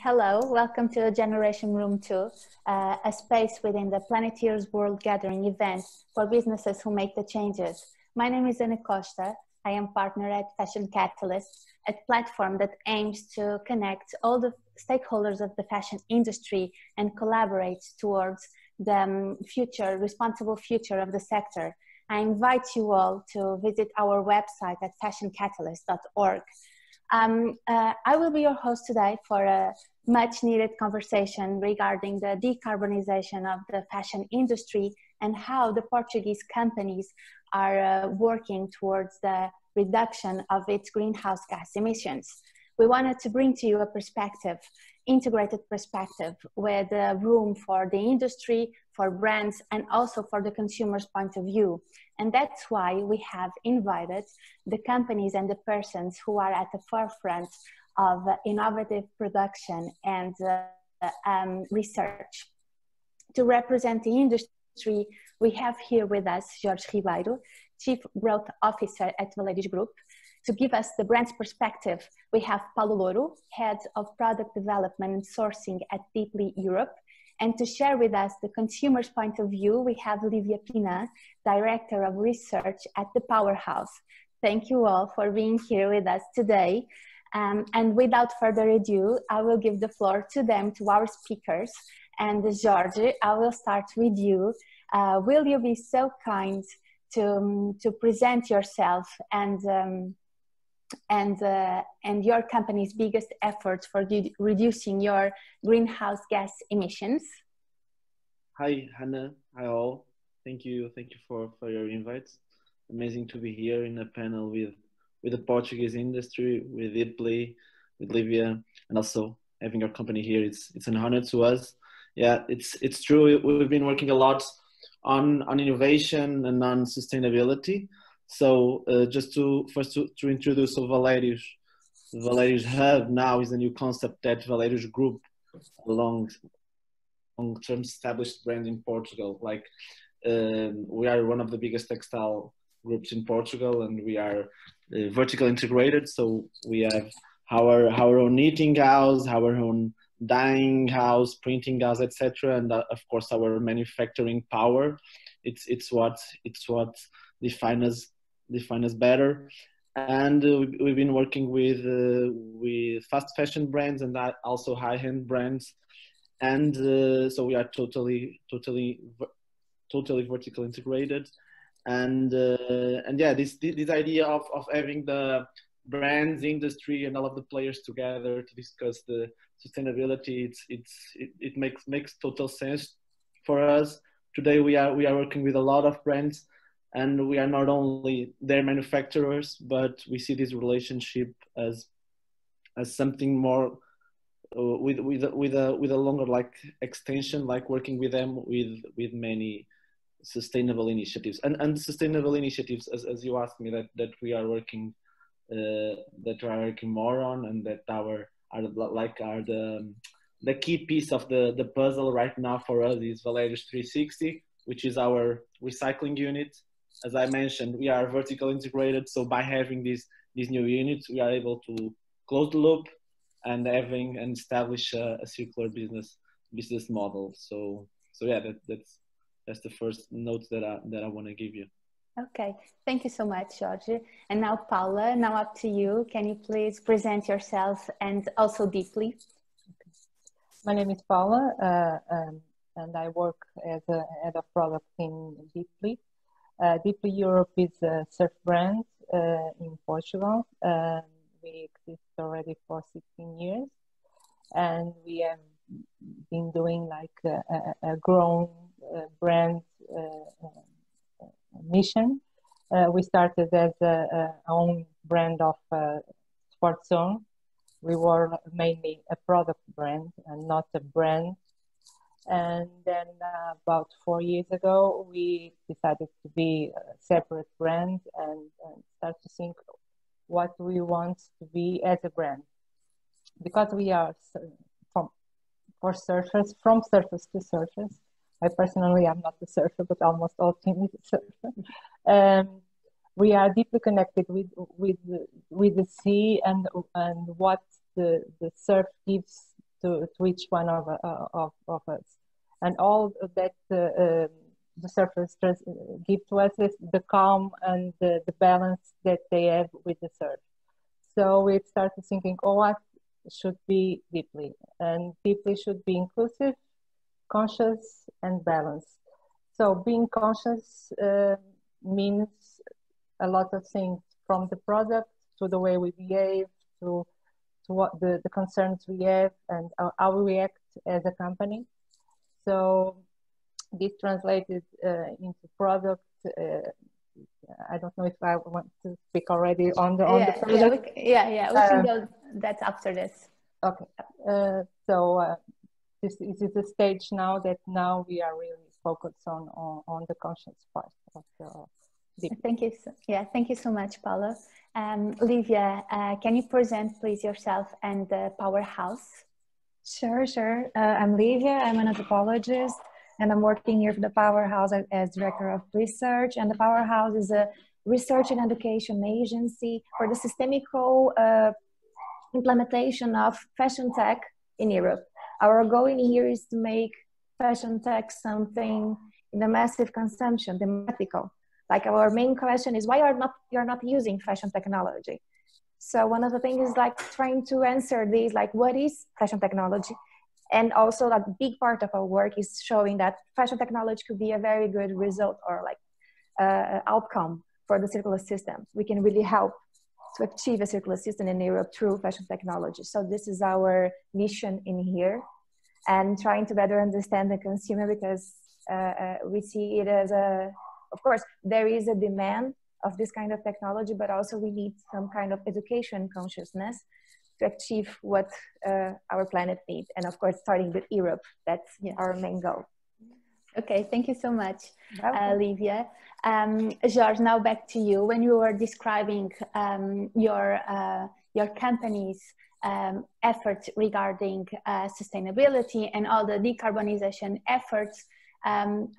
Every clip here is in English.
Hello, welcome to Generation Room 2, uh, a space within the Planetiers World Gathering event for businesses who make the changes. My name is Ana Costa. I am partner at Fashion Catalyst, a platform that aims to connect all the stakeholders of the fashion industry and collaborate towards the um, future, responsible future of the sector. I invite you all to visit our website at fashioncatalyst.org. Um, uh, I will be your host today for a much needed conversation regarding the decarbonization of the fashion industry and how the Portuguese companies are uh, working towards the reduction of its greenhouse gas emissions. We wanted to bring to you a perspective, integrated perspective, with room for the industry, for brands, and also for the consumer's point of view. And that's why we have invited the companies and the persons who are at the forefront of innovative production and uh, um, research. To represent the industry, we have here with us Jorge Ribeiro, Chief Growth Officer at Valérius Group. To give us the brand's perspective, we have Paula Louro, Head of Product Development and Sourcing at Deeply Europe, and to share with us the consumer's point of view, we have Livia Pinent, Director of Research at the Powerhouse. Thank you all for being here with us today. Um, and without further ado, I will give the floor to them, to our speakers. And Jorge, I will start with you. Uh, will you be so kind to, um, to present yourself and um, and, uh, and your company's biggest efforts for reducing your greenhouse gas emissions. Hi, Ana. Hi, all. Thank you. Thank you for, for your invite. Amazing to be here in a panel with, with the Portuguese industry, with Deeply, with Livia, and also having your company here. It's, it's an honor to us. Yeah, it's, it's true. We've been working a lot on, on innovation and on sustainability. So uh, just to first to, to introduce so Valerius, Valérius Hub now is a new concept that Valerius Group, a long, long-term established brand in Portugal. Like um, we are one of the biggest textile groups in Portugal, and we are uh, vertical integrated. So we have our our own knitting house, our own dyeing house, printing house, etc., and uh, of course our manufacturing power. It's it's what it's what defines us define us better. And uh, we've been working with uh, with fast fashion brands and also high end brands, and uh, so we are totally totally totally vertical integrated, and uh, and yeah, this this idea of of having the brands industry and all of the players together to discuss the sustainability it's it's it, it makes makes total sense for us. Today we are we are working with a lot of brands and we are not only their manufacturers but we see this relationship as as something more uh, with with with a with a longer like extension like working with them with with many sustainable initiatives. And and sustainable initiatives as, as you asked me that that we are working uh, that we are working more on and that our are like are the the key piece of the the puzzle right now for us is Valérius 360 which is our recycling unit as I mentioned, we are vertical integrated. So by having these these new units, we are able to close the loop and having and establish a, a circular business business model. So so yeah, that, that's that's the first note that I that I want to give you. Okay, thank you so much, Jorge. And now, Paula, now up to you. Can you please present yourself and also deeply? My name is Paula, uh, um, and I work as a head of product in Deeply. Uh, Deeply Europe is a surf brand uh, in Portugal. Um, we exist already for 16 years, and we have been doing like a, a, grown uh, brand uh, uh, mission. Uh, we started as a, a own brand of Sports Zone. We were mainly a product brand and not a brand and then uh, about four years ago, we decided to be a separate brand and, and start to think what we want to be as a brand. Because we are from for surfers, from surfers to surfers. I personally am not a surfer, but almost all team is a surfer. Um, we are deeply connected with with with the sea and and what the the surf gives to, to each one of, uh, of, of us. And all that uh, um, the surface give to us is the calm and the, the balance that they have with the surf. So we started thinking, oh, what should be deeply? And deeply should be inclusive, conscious, and balanced. So being conscious uh, means a lot of things from the product to the way we behave to to what the, the concerns we have and how we react as a company. So this translated uh, into product. Uh, I don't know if I want to speak already on the on yeah, the product. Yeah, we, yeah, yeah. We can go that after this. Okay. Uh, so uh, this, this is the stage now that now we are really focused on on, on the conscious part of the. Thank you. So, yeah, thank you so much, Paula. Um, Livia, uh, can you present please yourself and the Powerhouse? Sure, sure. Uh, I'm Livia. I'm an anthropologist and I'm working here for the Powerhouse as Director of Research. And the Powerhouse is a research and education agency for the systemical uh, implementation of fashion tech in Europe. Our goal in here is to make fashion tech something in the massive consumption, democratical. Like our main question is why are not you're not using fashion technology? So one of the things is like trying to answer these, like what is fashion technology? and also a big part of our work is showing that fashion technology could be a very good result or like uh, outcome for the circular system we can really help to achieve a circular system in europe through fashion technology so this is our mission in here and trying to better understand the consumer because uh, uh, we see it as a of course there is a demand of this kind of technology but also we need some kind of education consciousness to achieve what uh, our planet needs. And of course, starting with Europe, that's yes. our main goal. Okay, thank you so much, uh, Livia. Um, Jorge, now back to you. When you were describing um, your uh, your company's um, efforts regarding uh, sustainability and all the decarbonization efforts, um,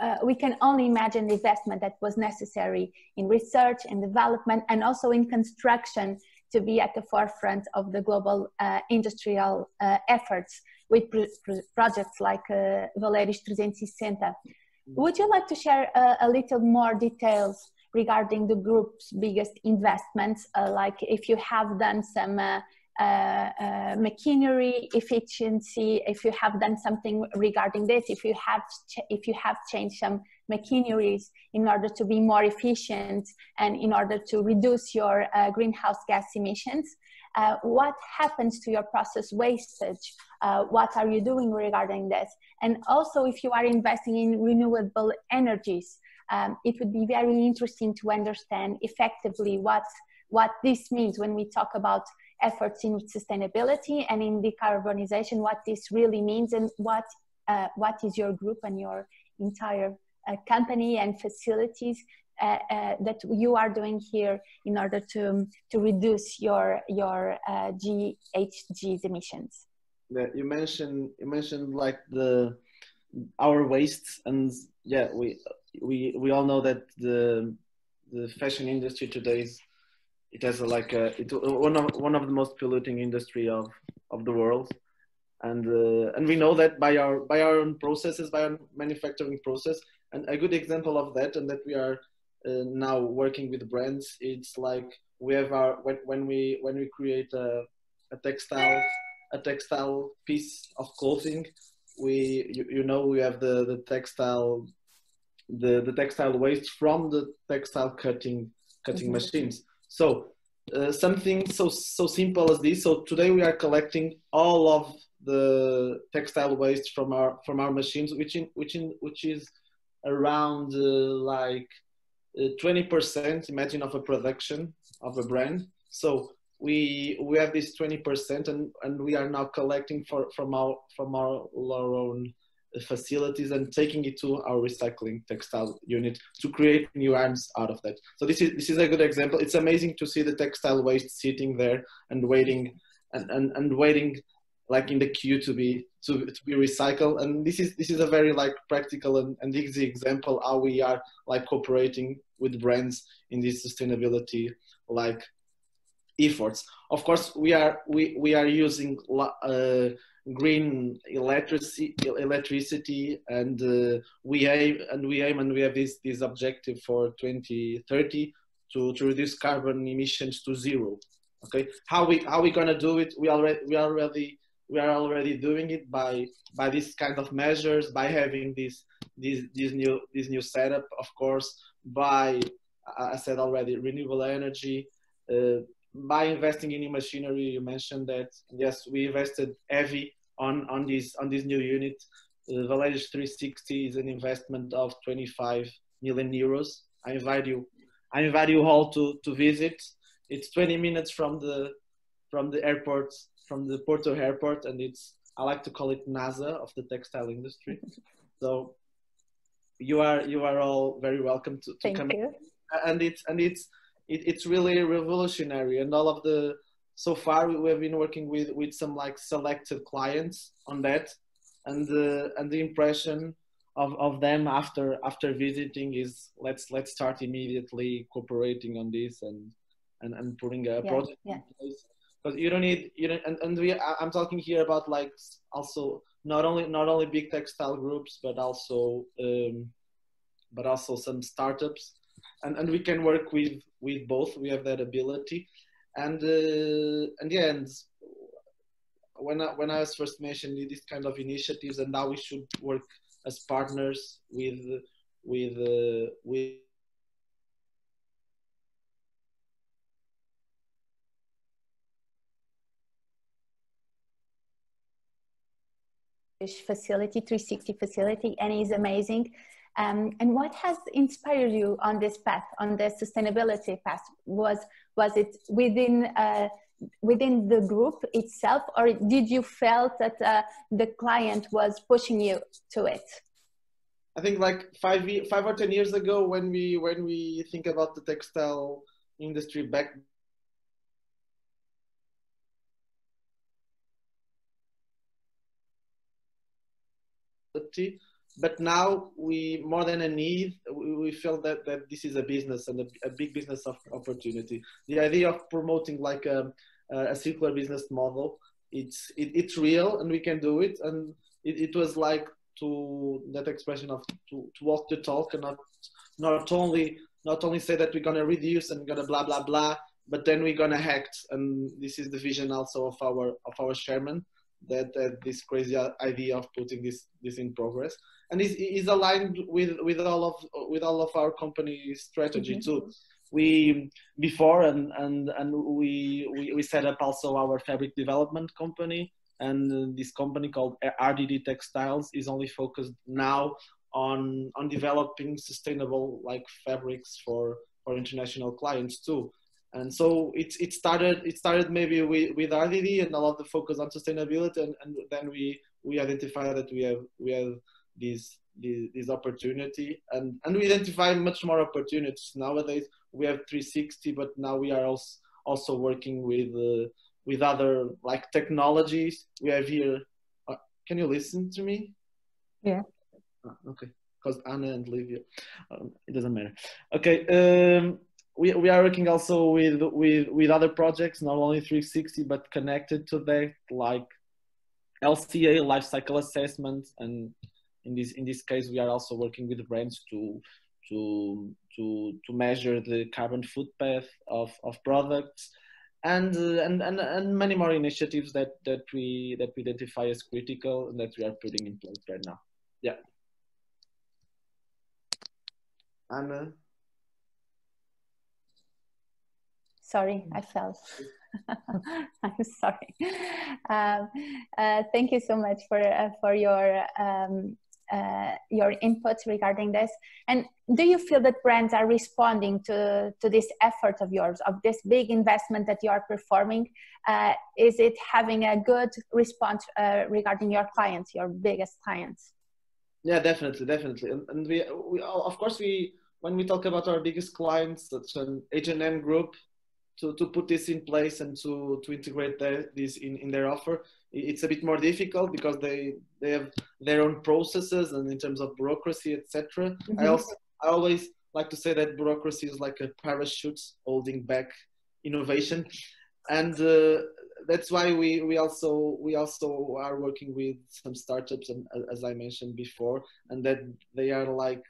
uh, we can only imagine the investment that was necessary in research and development and also in construction to be at the forefront of the global uh, industrial uh, efforts with pr pr projects like uh, Valérius 360. Would you like to share uh, a little more details regarding the group's biggest investments, uh, like if you have done some uh, machinery efficiency if you have done something regarding this if you have if you have changed some machineries in order to be more efficient and in order to reduce your uh, greenhouse gas emissions uh, what happens to your process wastage? Uh, what are you doing regarding this? And also if you are investing in renewable energies um, it would be very interesting to understand effectively what what this means when we talk about efforts in sustainability and in decarbonization, what this really means and what, uh, what is your group and your entire uh, company and facilities uh, uh that you are doing here in order to, to reduce your, your uh, GHGs emissions. Yeah, you mentioned, you mentioned like the, our wastes and yeah, we, we, we all know that the, the fashion industry today is it has a, like a it's one of one of the most polluting industry of of the world. And uh, and we know that by our by our own processes by our manufacturing process. And a good example of that and that we are uh, now working with brands it's like we have our when, when we when we create a, a textile a textile piece of clothing we you, you know we have the the textile the the textile waste from the textile cutting cutting mm -hmm. machines so uh, something so so simple as this. So today we are collecting all of the textile waste from our from our machines, which in which in which is around uh, like uh, twenty percent. Imagine of a production of a brand. So we we have this twenty percent, and and we are now collecting for from our from our, our own facilities and taking it to our recycling textile unit to create new arms out of that. So this is this is a good example. It's amazing to see the textile waste sitting there and waiting and, and, and waiting like in the queue to be to, to be recycled. And this is this is a very like practical and, and easy example how we are like cooperating with brands in this sustainability like efforts. Of course, we are we we are using uh, green electricity electricity and uh, we aim and we aim and we have this this objective for 2030 to, to reduce carbon emissions to zero. Okay? How we how we gonna do it? We already we already we are already doing it by by this kind of measures by having this this this new this new setup of course by i said already renewable energy uh, by investing in new machinery you mentioned that yes we invested heavy on on this on this new unit The Valérius 360 is an investment of 25 million euros i invite you i invite you all to to visit it's 20 minutes from the from the airport from the Porto airport and it's I like to call it NASA of the textile industry. so you are you are all very welcome to, to Thank come you. and it's and it's it, it's really revolutionary. And all of the so far we have been working with with some like selected clients on that. And the and the impression of, of them after after visiting is let's let's start immediately cooperating on this and and, and putting a Yeah, project yeah. in place. Because you don't need you know and, and we i'm talking here about like also not only not only big textile groups but also um, but also some startups and and we can work with with both we have that ability and uh, and yeah and when I, when I was first mentioned these kind of initiatives and how we should work as partners with with uh, with facility, 360 facility, and is amazing. Um, and what has inspired you on this path, on the sustainability path? Was was it within uh, within the group itself, or did you felt that uh, the client was pushing you to it? I think like five five or ten years ago when we when we think about the textile industry back but now we more than a need we, feel that that this is a business and a, a big business of opportunity. The idea of promoting like a, a circular business model it's it, it's real and we can do it. And it, it was like to that expression of to, to walk the talk and not not only not only say that we're gonna reduce and gonna blah blah blah but then we're gonna act. And this is the vision also of our of our chairman that, that this crazy idea of putting this this in progress. And is is aligned with with all of with all of our company strategy Mhm. too. We before and and and we, we we set up also our fabric development company. And this company called RDD Textiles is only focused now on on developing sustainable like fabrics for for international clients too and so it, it started it started maybe with, with RDD and a lot of the focus on sustainability and, and then we we identify that we have we have this this, this opportunity. And and we identify much more opportunities. Nowadays we have 360 but now we are also also working with uh, with other like technologies. We have here uh, can you listen to me? Yeah. Ah, okay. Because Ana and Livia um, it doesn't matter. Okay um we, we are working also with with with other projects not only 360 but connected to that like lca life cycle assessment. And in this in this case we are also working with brands to to to to measure the carbon footpath of of products. And and, and and many more initiatives that that we that we identify as critical and that we are putting in place right now. Yeah. Ana Sorry, I fell. I'm sorry. Um, uh, thank you so much for uh, for your um, uh, your input regarding this. And do you feel that brands are responding to to this effort of yours, of this big investment that you are performing? Uh, is it having a good response uh, regarding your clients, your biggest clients? Yeah, definitely, definitely, and, and we, we of course we when we talk about our biggest clients, such an H and M group, to, to put this in place and to to integrate the, this in, in their offer, it's a bit more difficult because they they have their own processes and in terms of bureaucracy, etc. I Mhm. also I always like to say that bureaucracy is like a parachute holding back innovation, and uh, that's why we we also we also are working with some startups and as I mentioned before, and that they are like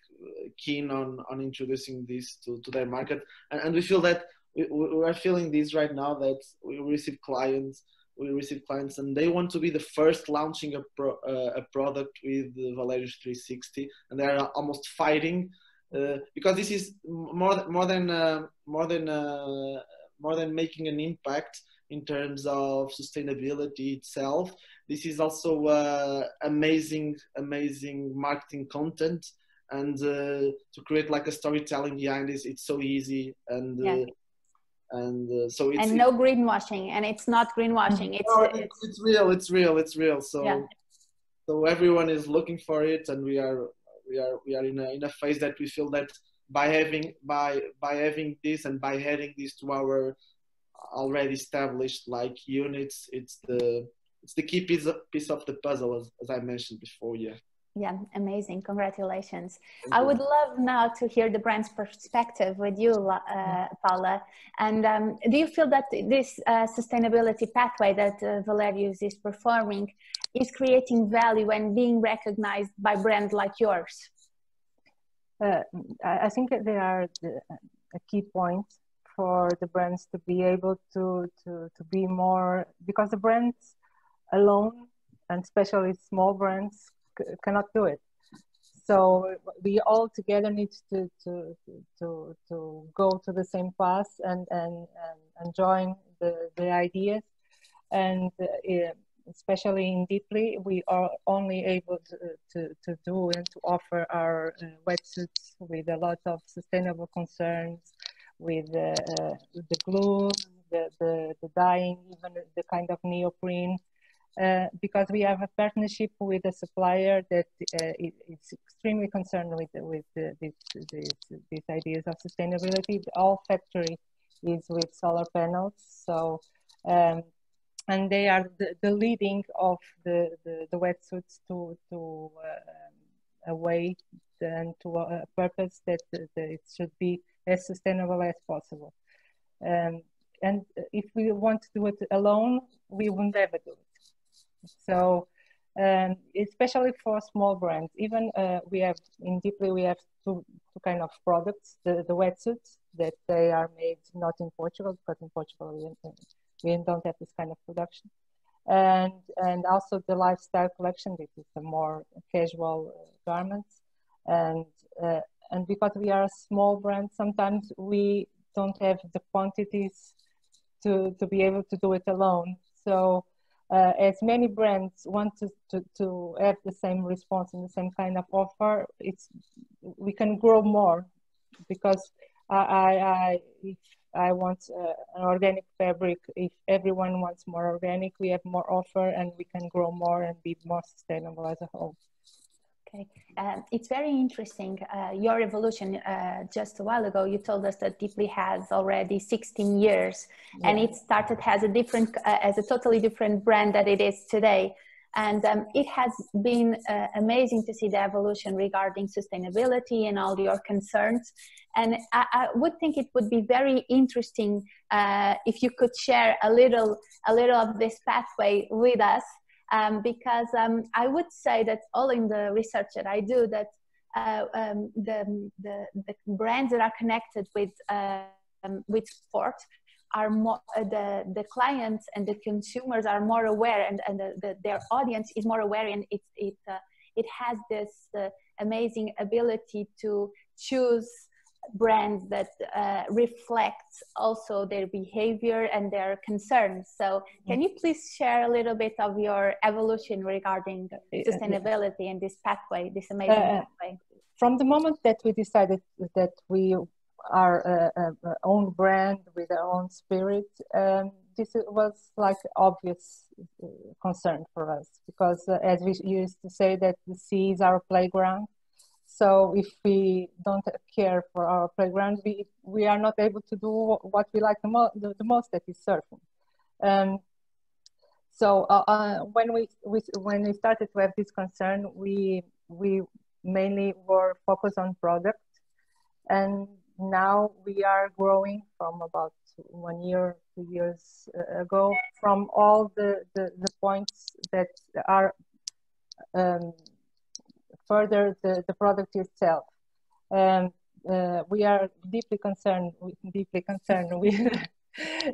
keen on on introducing this to to their market, and, and we feel that we, we are feeling this right now that we receive clients we receive clients and they want to be the first launching a, pro, uh, a product with Valerius 360 and they're almost fighting uh, because this is more more than uh, more than uh, more than making an impact in terms of sustainability itself. This is also uh, amazing, amazing marketing content, and uh, to create like a storytelling behind this, it's so easy and. Yeah. And uh, so it's and no greenwashing, and it's not greenwashing. It's, no, it's, it's real. It's real. It's real. So yeah. so everyone is looking for it, and we are we are we are in a in a phase that we feel that by having by by having this and by adding this to our already established like units it's the it's the key piece of, piece of the puzzle as, as i mentioned before yeah yeah amazing. Congratulations. I would love now to hear the brand's perspective with you uh, paula. And um, do you feel that this uh, sustainability pathway that uh, valerius is performing is creating value and being recognized by brands like yours? Uh, i think there are the, a key point for the brands to be able to, to, to be more, because the brands alone, and especially small brands, cannot do it. So we all together need to, to, to, to go to the same path and, and, and, and join the, the ideas. And uh, especially in Deeply, we are only able to, to, to do and to offer our uh, wetsuits with a lot of sustainable concerns with uh, the glue, the, the, the dyeing, even the kind of neoprene. Uh, because we have a partnership with a supplier that uh, is extremely concerned with with these, these ideas of sustainability. All factory is with solar panels, so um, and they are the, the leading of the, the, the wetsuits to to uh, a way and to a purpose that, that it should be as sustainable as possible. Um, and if we want to do it alone, we will never do it. So, um, especially for small brands, even uh, we have in Deeply we have two, two kind of products: the, the wetsuits that they are made not in Portugal because in Portugal we, we don't have this kind of production, and and also the lifestyle collection, which is a more casual uh, garments, and uh, and because we are a small brand, sometimes we don't have the quantities to, to be able to do it alone. So uh, as many brands want to, to, to have the same response and the same kind of offer, it's we can grow more because I, I, I if I want uh, an organic fabric, if everyone wants more organic, we have more offer and we can grow more and be more sustainable as a whole. Okay, um, it's very interesting. Uh, your evolution uh, just a while ago, you told us that Deeply has already 16 years, yeah. and it started as a different, uh, as a totally different brand that it is today. And um, it has been uh, amazing to see the evolution regarding sustainability and all your concerns. And I, I would think it would be very interesting uh, if you could share a little, a little of this pathway with us um, because um, I would say that all in the research that I do that uh, um, the, the, the, brands that are connected with, um, with sport are more, uh, the, the clients and the consumers are more aware and, and the, the, their audience is more aware and it, it, uh, it has this uh, amazing ability to choose brands that uh, reflect also their behavior and their concerns. So, can you please share a little bit of your evolution regarding sustainability and this pathway, this amazing uh, pathway? From the moment that we decided that we are a own brand with our own spirit, um, this was like obvious uh, concern for us because, uh, as we used to say, that the sea is our playground so if we don't care for our playground, we, we are not able to do what we like the, mo the, the most, that is surfing. Um, so uh, uh, when we, we when we started to have this concern, we we mainly were focused on product, and now we are growing from about one year, two years uh, ago from all the, the, the points that are um, further the, the product itself. Um, uh, we are deeply concerned, deeply concerned with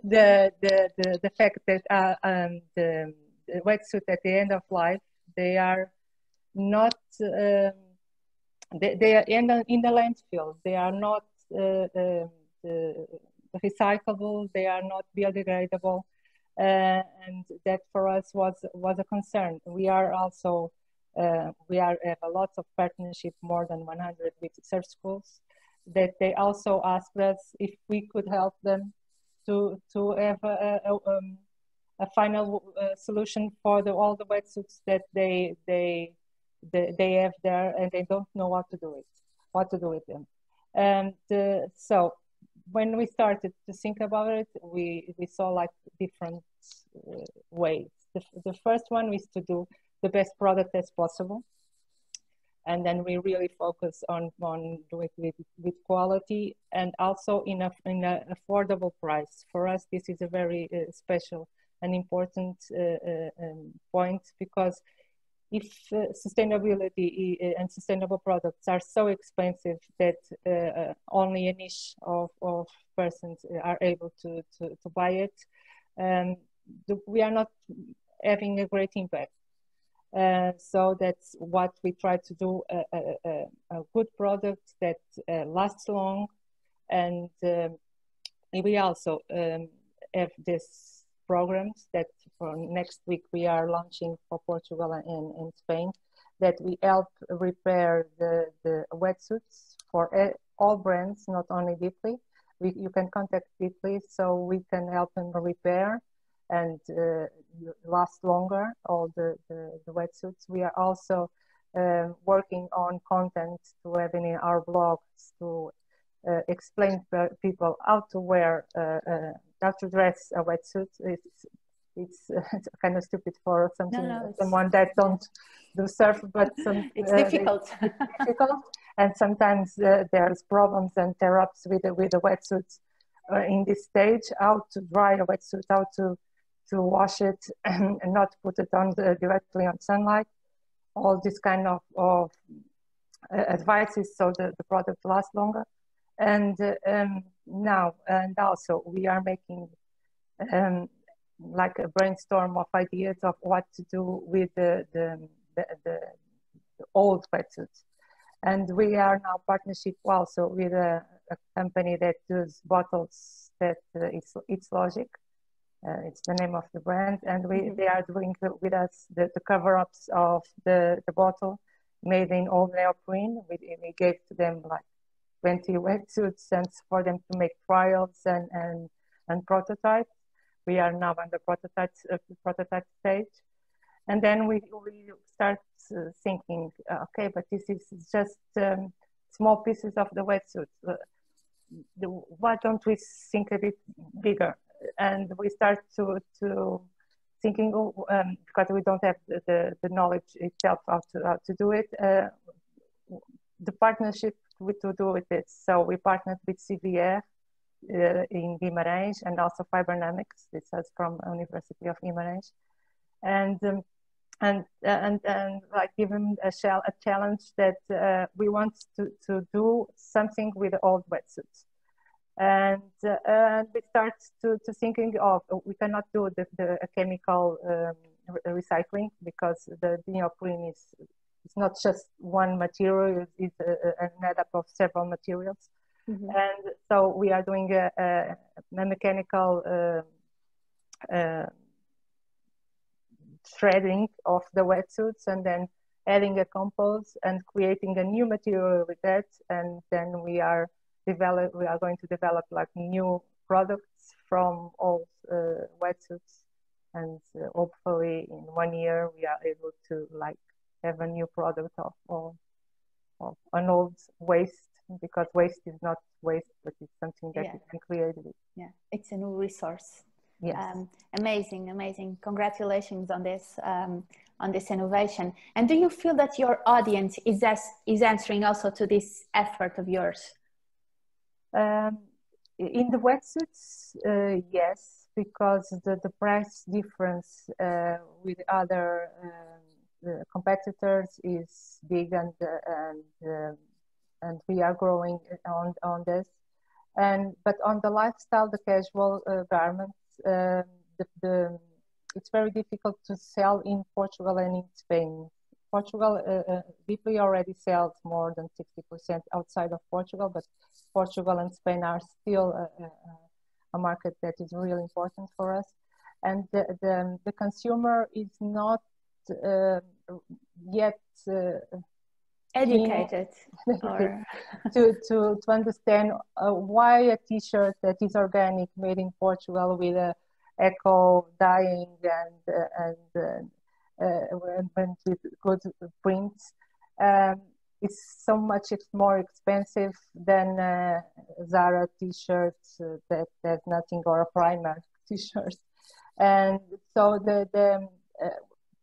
the, the, the, the fact that uh, um, the, the wetsuit at the end of life, they are not, um, they, they are in the, in the landfill. They are not uh, um, recyclable, they are not biodegradable. Uh, and that for us was, was a concern. We are also we are have a lot of partnership, more than 100 with surf schools, that they also asked us if we could help them to to have a, a, um, a final uh, solution for the, all the wetsuits that they, they they they have there and they don't know what to do with what to do with them. And uh, so when we started to think about it, we we saw like different uh, ways. The, the first one is to do the best product as possible. And then we really focus on, on doing with, with quality and also in a, in an affordable price. For us, this is a very uh, special and important uh, uh, um, point because if uh, sustainability uh, and sustainable products are so expensive that uh, only a niche of, of persons are able to, to, to buy it, um, the, we are not having a great impact. Uh, so that's what we try to do a, a, a good product that uh, lasts long and um, we also um, have these programs that for next week we are launching for Portugal and, and Spain that we help repair the, the wetsuits for all brands, not only Deeply. We, you can contact Deeply so we can help them repair and uh, last longer, all the, the, the, wetsuits. We are also uh, working on content to have in our blogs to uh, explain to people how to wear, uh, uh, how to dress a wetsuit. It's, it's, it's kind of stupid for something, no, no, someone that don't do surf, but some, it's difficult. It's difficult. and sometimes there's problems and tear-ups with the, with the wetsuits. Uh, in this stage, how to dry a wetsuit, how to to wash it and, not put it on the, directly on sunlight. All this kind of, of uh, advices so the, the product lasts longer. And uh, um, now, and also we are making um, like a brainstorm of ideas of what to do with the, the, the, the, the old wetsuits. And we are now partnership also with a, a company that does bottles that uh, it's, it's Logic uh, it's the name of the brand, and we mm-hmm. they are doing with us the, the cover-ups of the, the bottle made in old neoprene. We, we gave to them like 20 wetsuits and for them to make trials and, and, and prototypes. We are now on the prototype, uh, prototype stage. And then we, we start uh, thinking, uh, okay, but this is just um, small pieces of the wetsuit. Uh, the, why don't we think a bit bigger? And we start to to thinking oh, um, because we don't have the, the, knowledge itself how to how to do it. Uh, the partnership to do with it. So we partnered with CVR uh, in Guimarães and also Fibrenamics. This is from University of Guimarães, and. Um, and, and and like give them a, shell, a challenge that uh, we want to, to do something with old wetsuits and uh, and we start to, to thinking of we cannot do the, the chemical um, recycling because the neoprene is it's not just one material it's a, a, an add up of several materials mm-hmm. and so we are doing a, a, mechanical uh, uh, threading of the wetsuits and then adding a compost and creating a new material with that and then we are develop, we are going to develop like new products from old uh, wetsuits, and uh, hopefully in one year we are able to like have a new product of, of, of an old waste because waste is not waste, but it's something that yeah. you can create with. Yeah, it's a new resource. Yes. Um, amazing, amazing. Congratulations on this um, on this innovation. And do you feel that your audience is as, is answering also to this effort of yours? Um, in the wetsuits, uh, yes, because the, the price difference uh, with other um, competitors is big and and um, and we are growing on on this. And but on the lifestyle, the casual uh, garments, the, the it's very difficult to sell in Portugal and in Spain. Portugal, uh, uh, Deeply already sells more than 60% outside of Portugal, but Portugal and Spain are still a, a, a market that is really important for us. And the, the, the consumer is not uh, yet uh, educated or... to, to, to understand uh, why a t-shirt that is organic made in Portugal with a eco dyeing and uh, uh, and with good prints um, it's so much it's more expensive than uh, Zara t-shirts uh, that has nothing or a Primark t-shirt and so the, the uh,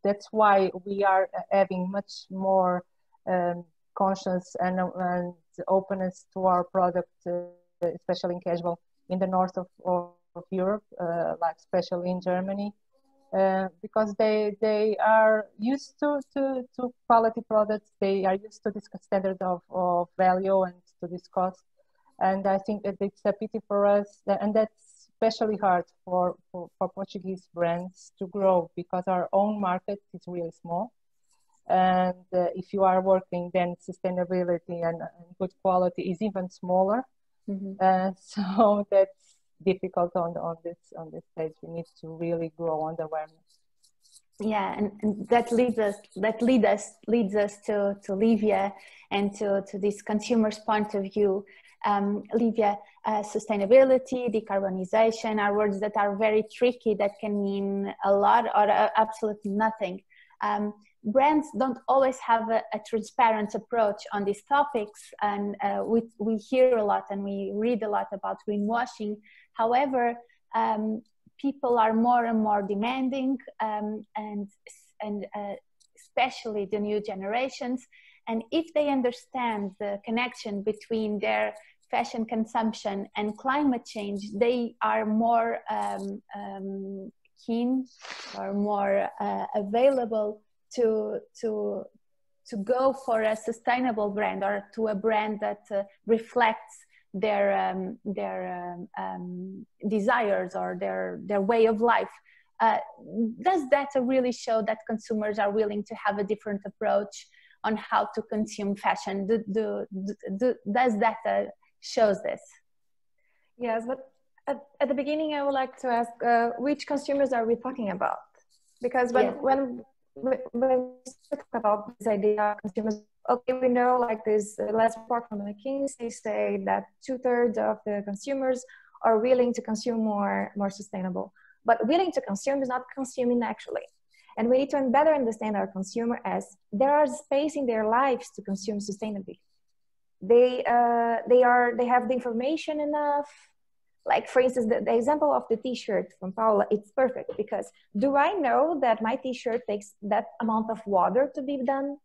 that's why we are having much more um, conscious and, and openness to our product uh, especially in casual in the north of, of, of Europe uh, like especially in Germany uh, because they they are used to, to, to quality products. They are used to this standard of, of value and to this cost. And I think that it's a pity for us, and that's especially hard for, for, for Portuguese brands to grow because our own market is really small. And uh, if you are working, then sustainability and, and good quality is even smaller. Mm-hmm. Uh, so that's difficult on on this on this stage. We need to really grow on the awareness. Yeah, and, and that leads us that lead us leads us to to Livia and to to this consumer's point of view. Um, Livia, uh, sustainability, decarbonization are words that are very tricky that can mean a lot or uh, absolutely nothing. Um, brands don't always have a, a, transparent approach on these topics and uh, we, we hear a lot and we read a lot about greenwashing however um, people are more and more demanding um, and, and uh, especially the new generations. And if they understand the connection between their fashion consumption and climate change they are more um, um keen or more uh, available to to to go for a sustainable brand or to a brand that uh, reflects their um, their um, um, desires or their their way of life. Uh, does that really show that consumers are willing to have a different approach on how to consume fashion? Do, do, do, does that uh, shows this? Yes, but at, at, the beginning, I would like to ask uh, which consumers are we talking about? Because when when when we talk about this idea of consumers okay we know like this last report from mckinsey say that two-thirds of the consumers are willing to consume more more sustainable. But willing to consume is not consuming actually. And we need to better understand our consumer as there are space in their lives to consume sustainably. They uh, they are they have the information enough. Like for instance the, the, example of the t-shirt from paula it's perfect because do i know that my t-shirt takes that amount of water to be done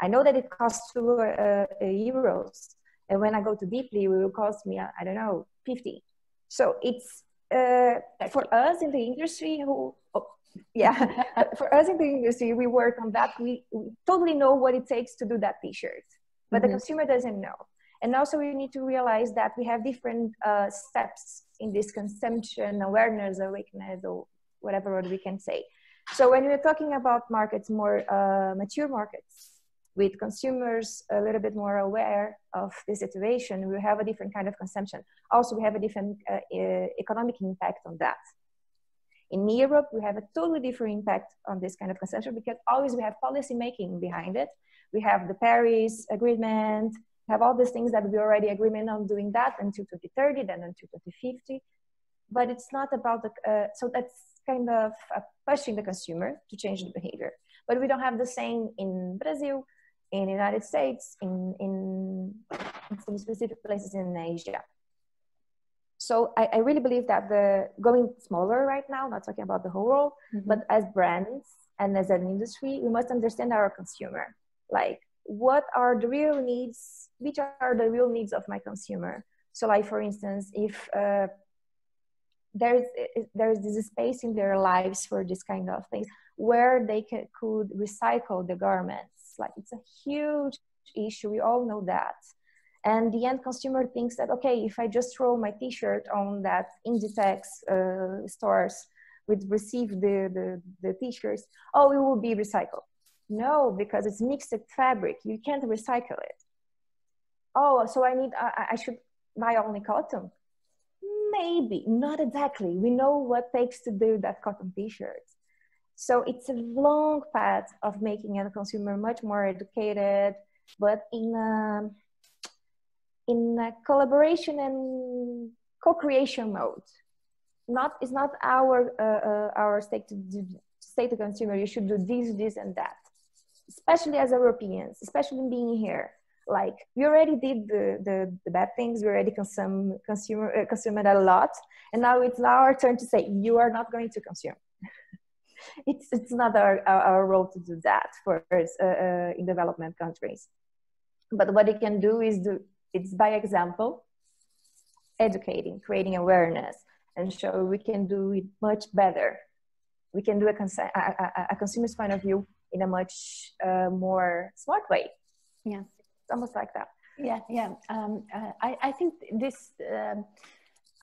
i know that it costs two uh, euros and when i go to deeply it will cost me i don't know 50 so it's uh, for us in the industry who oh, yeah for us in the industry we work on that we, we, totally know what it takes to do that t-shirt but mm-hmm. the consumer doesn't know and also we need to realize that we have different uh, steps in this consumption awareness, awakeness, or whatever word we can say. So when we're talking about markets, more uh, mature markets, with consumers a little bit more aware of the situation, we have a different kind of consumption. Also, we have a different uh, economic impact on that. In Europe, we have a totally different impact on this kind of consumption because always we have policy making behind it. We have the Paris Agreement, have all these things that we already agreement on doing that until 2030, then until 2050. But it's not about the, uh, so that's kind of uh, pushing the consumer to change the behavior. But we don't have the same in Brazil, in the United States, in, in, in some specific places in Asia. So I, I, really believe that the going smaller right now, not talking about the whole world, mm-hmm. but as brands and as an industry, we must understand our consumer. Like what are the real needs which are the real needs of my consumer So, like for instance, if uh, there's there's this space in their lives for this kind of things where they can, could recycle the garments, like it's a huge issue. We all know that. And the end consumer thinks that okay, if I just throw my T-shirt on that Inditex uh, stores with receive the, the, the t-shirts, oh, it will be recycled. No, because it's mixed fabric. You can't recycle it. Oh, so I need, I, I should buy only cotton. Maybe, not exactly. We know what takes to do that cotton t-shirt. So it's a long path of making a consumer much more educated, but in a, in a collaboration and co-creation mode. Not it's not our uh, uh, our state to say to consumer you should do this this and that. Especially as europeans especially being here. Like we already did the, the, the bad things we already consume consumer uh, consume it a lot and now it's our turn to say you are not going to consume it's it's not our, our, our, role to do that for uh, uh, in development countries but what it can do is do it's by example educating creating awareness and show we can do it much better. We can do a, cons- a, a, a consumer's point of view in a much uh, more smart way. Yeah, it's almost like that. Yeah, yeah. Um, uh, I, I think this. Uh,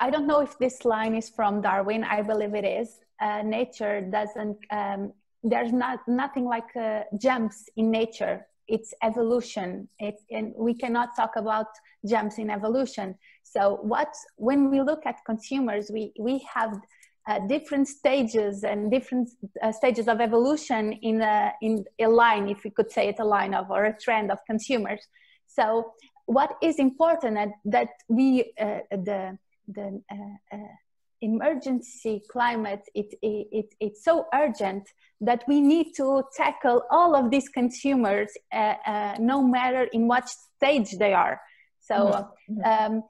I don't know if this line is from Darwin. I believe it is. Uh, nature doesn't. Um, there's not nothing like uh, gems in nature it's evolution it's and we cannot talk about gems in evolution so what when we look at consumers we we have uh, different stages and different uh, stages of evolution in a in a line if we could say it a line of or a trend of consumers so what is important that, that we uh, the the uh, uh, emergency climate it, it, it, it's so urgent that we need to tackle all of these consumers uh, uh, no matter in what stage they are so mm-hmm. mm-hmm. um,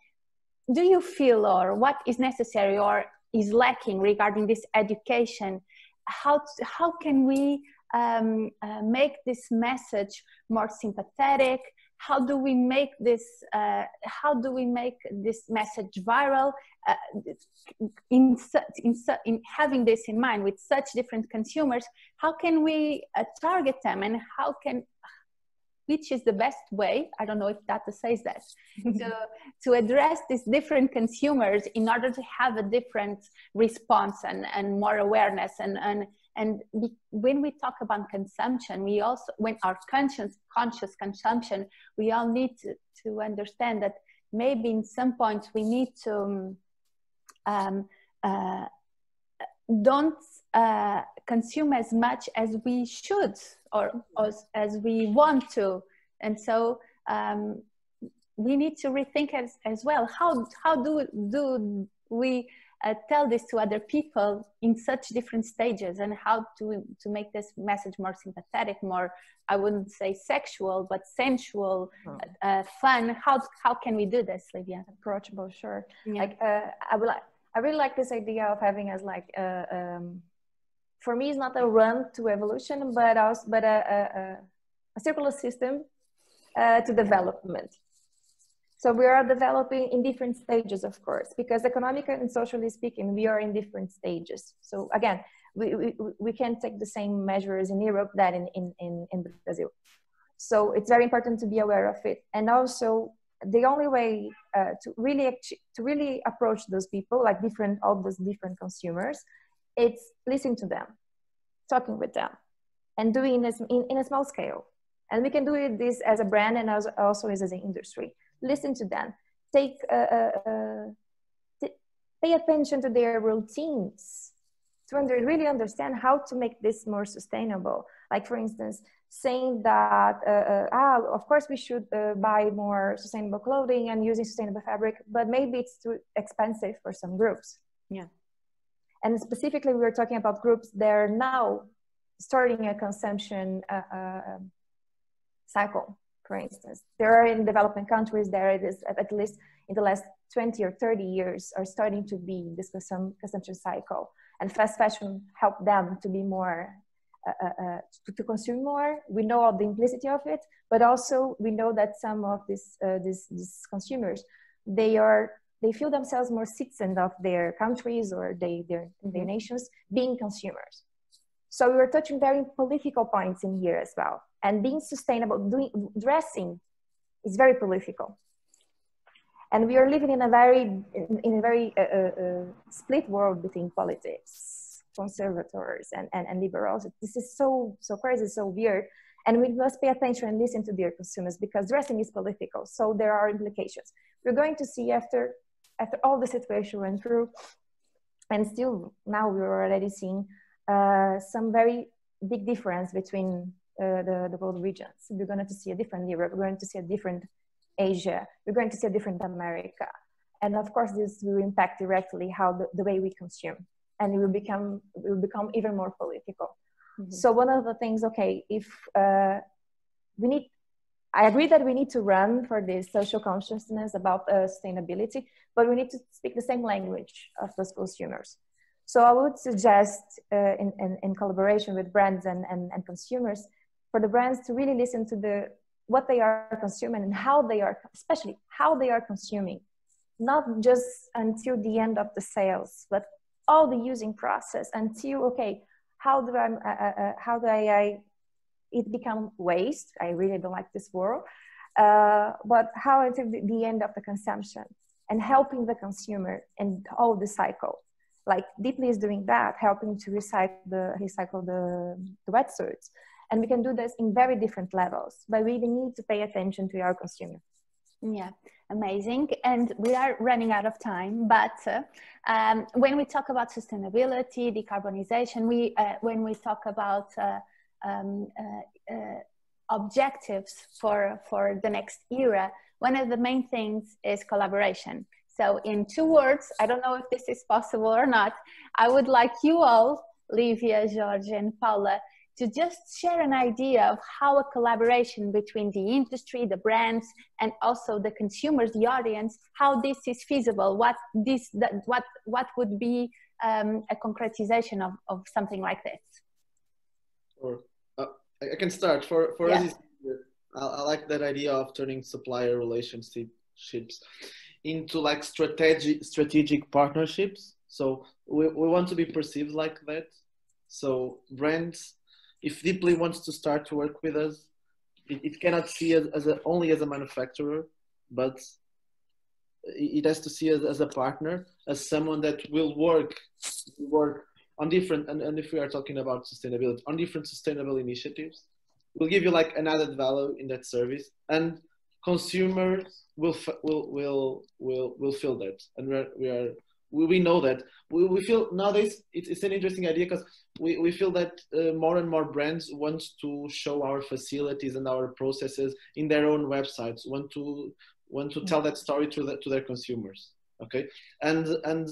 do you feel or what is necessary or is lacking regarding this education how how can we um, uh, make this message more sympathetic how do we make this uh, how do we make this message viral? Uh, in, in, in having this in mind with such different consumers how can we uh, target them and how can which is the best way? I don't know if data says that. To, to address these different consumers in order to have a different response and, and more awareness and, and and we, when we talk about consumption, we also, when our conscious, conscious consumption, we all need to, to understand that maybe in some points we need to um, uh, don't uh, consume as much as we should or as, as we want to. And so um, we need to rethink as, as well. How, how do, do we uh, tell this to other people in such different stages and how to to make this message more sympathetic more i wouldn't say sexual but sensual oh. uh, fun. How how can we do this livia? Approachable sure. Yeah. like uh, i would like i really like this idea of having as like um, for me it's not a run to evolution but also but a, a, a circular system uh, to development so we are developing in different stages, of course, because economically and socially speaking, we are in different stages. So again, we, we, we can't take the same measures in Europe that in, in, in, in Brazil. So it's very important to be aware of it. And also the only way uh, to really to really approach those people, like different all those different consumers, it's listening to them, talking with them, and doing this in, in a small scale. And we can do it this as a brand and as, also as an industry listen to them. Take uh, uh, uh pay attention to their routines to under, really understand how to make this more sustainable. Like for instance saying that uh, uh, ah, of course we should uh, buy more sustainable clothing and using sustainable fabric but maybe it's too expensive for some groups. Yeah. And specifically we were talking about groups that are now starting a consumption cycle for instance. There are in developing countries there it is at least in the last 20 or 30 years are starting to be this consumption cycle and fast fashion help them to be more uh, uh, uh, to, to, consume more. We know all the implicity of it, but also we know that some of these uh, these, these consumers they are they feel themselves more citizens of their countries or they, their, mm-hmm. their nations being consumers. So we were touching very political points in here as well. And being sustainable, doing dressing is very political. And we are living in a very, in, in a very uh, uh, uh, split world between politics, conservators and, and, and liberals. This is so, so crazy, so weird. And we must pay attention and listen to their consumers because dressing is political. So there are implications. We're going to see after after all the situation went through, and still now we're already seeing uh, some very big difference between the, the world regions. We're going to see a different Europe, we're going to see a different Asia, we're going to see a different America. And of course, this will impact directly how the, the way we consume and it will become, it will become even more political. Mm-hmm. So one of the things, okay, if uh, we need I agree that we need to run for this social consciousness about uh, sustainability, but we need to speak the same language of those consumers. So I would suggest uh, in, in, in, collaboration with brands and, and, and consumers for the brands to really listen to the what they are consuming and how they are, especially how they are consuming, not just until the end of the sales, but all the using process until okay, how do I uh, uh, uh how do I, I it become waste. I really don't like this word. Uh, but how until the, end of the consumption and helping the consumer and all the cycle. Like Deeply is doing that, helping to recycle the recycle the, the wetsuits. And we can do this in very different levels, but we even need to pay attention to our consumer. Yeah, amazing. And we are running out of time, but uh, um, when we talk about sustainability, decarbonization, we uh, when we talk about uh, um, uh, uh, objectives for, for the next era, one of the main things is collaboration. So in two words, I don't know if this is possible or not, I would like you all, Livia, Jorge, and Paula, to just share an idea of how a collaboration between the industry, the brands, and also the consumers, the audience, how this is feasible, what this, that, what, what would be um, a concretization of, of something like this. Sure. I can start for for yeah. us. I, I like that idea of turning supplier relationships into like strategic strategic partnerships. So we, we want to be perceived like that. So brands, if Deeply wants to start to work with us, it, it cannot see us as a, only as a manufacturer, but it has to see us as a partner, as someone that will work work on different and, and if we are talking about sustainability on different sustainable initiatives we'll give you like an added value in that service and consumers will will will will will feel that and we're, we are we, we know that. We, we feel nowadays it's, it's an interesting idea because we, we feel that uh, more and more brands want to show our facilities and our processes in their own websites want to want to tell that story to the, to their consumers okay? And and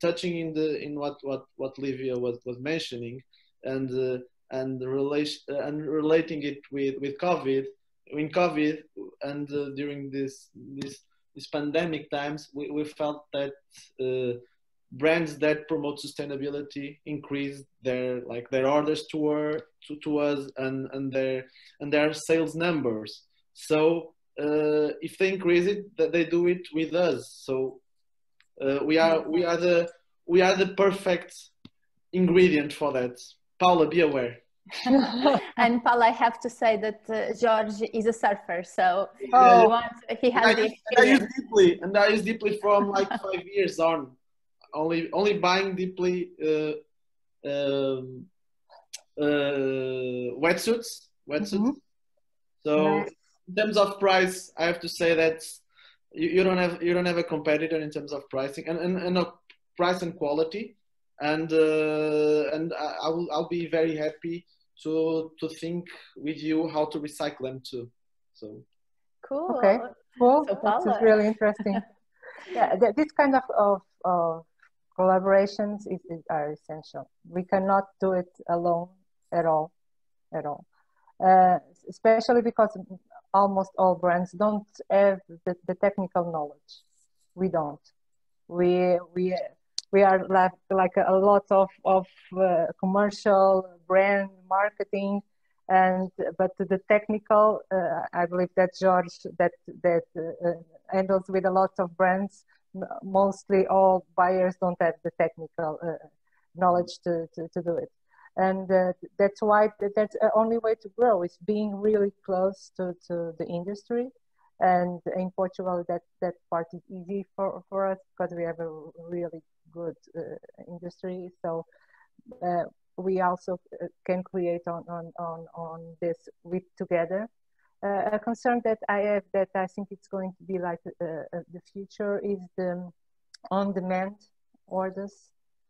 touching in the in what what what Livia was was mentioning, and uh, and relation and relating it with with COVID, in COVID and uh, during this this this pandemic times, we, we felt that uh, brands that promote sustainability increase their like their orders to, our, to, to us and, and their and their sales numbers. So uh, if they increase it, that they do it with us. So uh, we are we are the we are the perfect ingredient for that. Paula, be aware. And Paula, I have to say that uh, Jorge is a surfer, so oh. he, wants, he has I, the experience. And I use deeply, and I use deeply from like five years on. Only only buying deeply uh, um, uh, wetsuits, wetsuits. Mm-hmm. So nice. in terms of price, I have to say that you, you don't have you don't have a competitor in terms of pricing and and, and price and quality and uh, and I, I, will I'll be very happy to to think with you how to recycle them too. So cool. Okay, cool. So That's really interesting. yeah, th- this kind of of, of collaborations is, is, are essential. We cannot do it alone at all, at all. Uh, especially because almost all brands don't have the, the technical knowledge. We don't. We we we are left like a lot of of uh, commercial brand marketing, and but the technical, uh, I believe that Jorge that that uh, handles with a lot of brands. Mostly all buyers don't have the technical uh, knowledge to, to, to do it. And uh, that's why that's the only way to grow is being really close to, to the industry. And in Portugal, that, that part is easy for, for us because we have a really good uh, industry. So uh, we also uh, can create on, on, on, on this with together. Uh, a concern that I have that I think it's going to be like the future is the on-demand orders.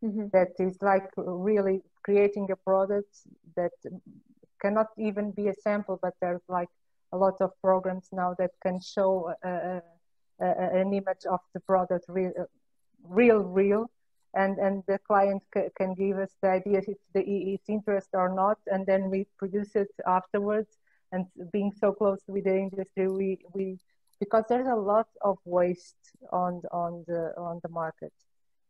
Mm-hmm. That is like really creating a product that cannot even be a sample, but there's like a lot of programs now that can show uh, an image of the product real, real, real and and the client c- can give us the idea if it's the its interest or not and then we produce it afterwards. And being so close with the industry we we because there's a lot of waste on on the on the market.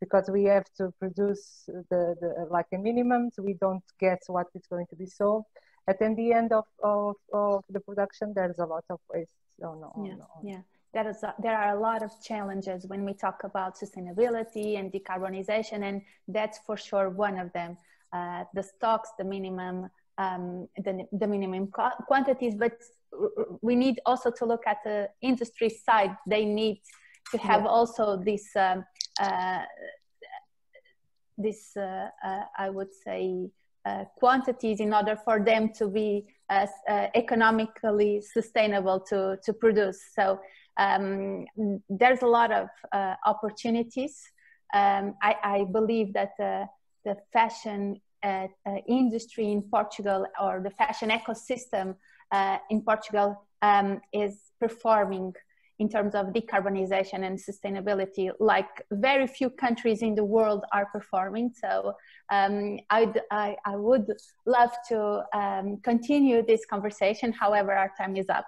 Because we have to produce the, the like a minimum so we don't guess what is going to be sold. At the end of, of, of the production there's a lot of waste on, on, yeah, on. yeah there, is a, there are a lot of challenges when we talk about sustainability and decarbonization, and that's for sure one of them. Uh, the stocks, the minimum, um, the, the minimum qu- quantities, but we need also to look at the industry side. They need to have yeah. also this, um, uh, this uh, uh I would say, quantities in order for them to be uh, economically sustainable to, to produce. So um, there's a lot of uh, opportunities. Um, I, I, believe that the, the fashion uh, uh, industry in Portugal or the fashion ecosystem uh, in Portugal um, is performing in terms of decarbonization and sustainability like very few countries in the world are performing so um, I, I, would love to um, continue this conversation however our time is up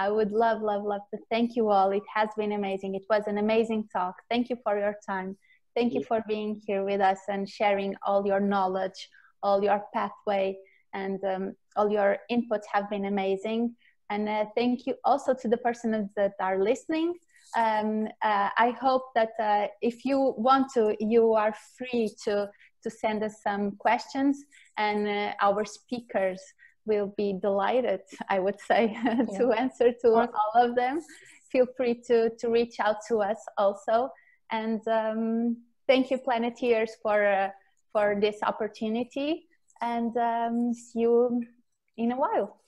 I would love, love, love to thank you all. It has been amazing. It was an amazing talk. Thank you for your time. Thank you for being here with us and sharing all your knowledge, all your pathway, and um, all your inputs have been amazing. And uh, thank you also to the persons that are listening. Um, uh, I hope that uh, if you want to, you are free to to send us some questions, and uh, our speakers will be delighted, I would say, to answer to all of them. Feel free to, to reach out to us also. And um, thank you, Planetiers, for, uh, for this opportunity. And um, see you in a while.